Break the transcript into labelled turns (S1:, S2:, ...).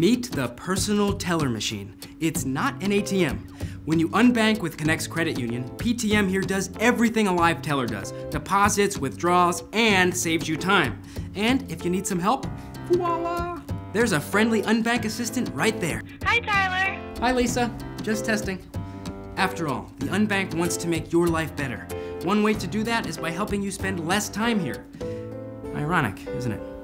S1: Meet the personal teller machine. It's not an ATM. When you unbank with Connex Credit Union, PTM here does everything a live teller does deposits, withdrawals, and saves you time. And if you need some help, voila! There's a friendly unbank assistant right there.
S2: Hi, Tyler.
S1: Hi, Lisa. Just testing. After all, the Unbank wants to make your life better. One way to do that is by helping you spend less time here. Ironic, isn't it?